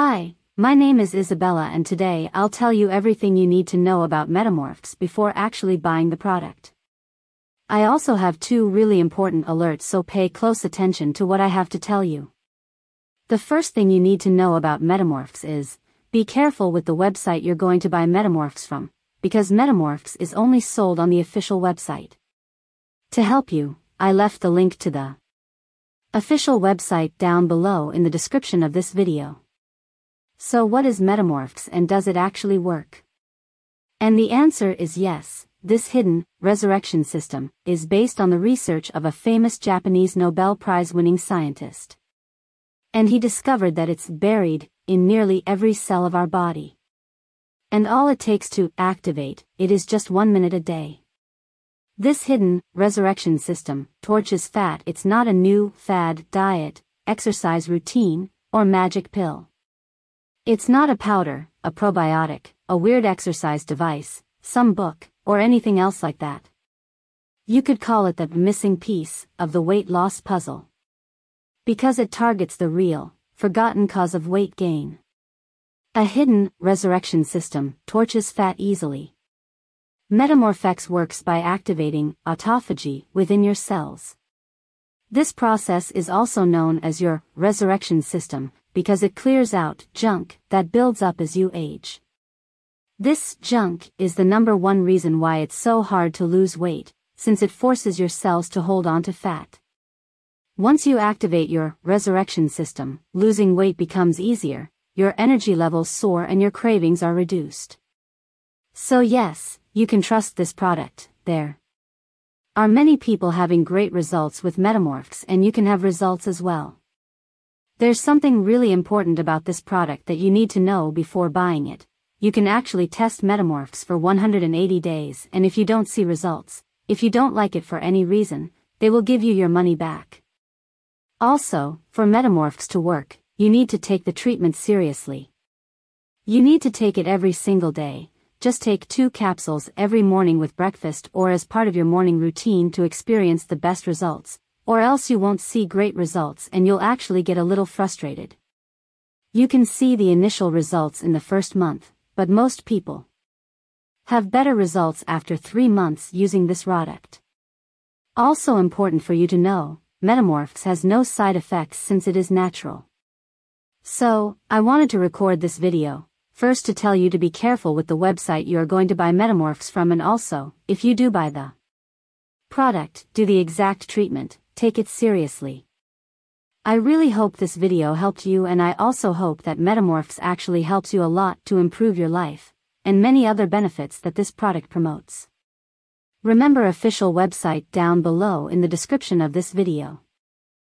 Hi, my name is Isabella and today I'll tell you everything you need to know about Metamorphx before actually buying the product. I also have two really important alerts so pay close attention to what I have to tell you. The first thing you need to know about Metamorphx is, be careful with the website you're going to buy Metamorphx from, because Metamorphx is only sold on the official website. To help you, I left the link to the official website down below in the description of this video. So what is Metamorphx and does it actually work? And the answer is yes, this hidden, resurrection system, is based on the research of a famous Japanese Nobel Prize winning scientist. And he discovered that it's buried, in nearly every cell of our body. And all it takes to activate it is just one minute a day. This hidden resurrection system torches fat. It's not a new fad diet, exercise routine, or magic pill. It's not a powder, a probiotic, a weird exercise device, some book, or anything else like that. You could call it the missing piece of the weight loss puzzle. Because it targets the real, forgotten cause of weight gain. A hidden, resurrection system torches fat easily. Metamorphx works by activating autophagy within your cells. This process is also known as your resurrection system because it clears out junk that builds up as you age. This junk is the number one reason why it's so hard to lose weight, since it forces your cells to hold on to fat. Once you activate your resurrection system, losing weight becomes easier, your energy levels soar and your cravings are reduced. So yes, you can trust this product, there are many people having great results with Metamorphx and you can have results as well. There's something really important about this product that you need to know before buying it. You can actually test Metamorphx for 180 days and if you don't see results, if you don't like it for any reason, they will give you your money back. Also, for Metamorphx to work, you need to take the treatment seriously. You need to take it every single day, just take two capsules every morning with breakfast or as part of your morning routine to experience the best results, or else you won't see great results and you'll actually get a little frustrated. You can see the initial results in the first month, but most people have better results after three months using this product. Also important for you to know, Metamorphx has no side effects since it is natural. So, I wanted to record this video, first to tell you to be careful with the website you are going to buy Metamorphx from and also, if you do buy the product, do the exact treatment, take it seriously. I really hope this video helped you and I also hope that Metamorphx actually helps you a lot to improve your life, and many other benefits that this product promotes. Remember official website down below in the description of this video.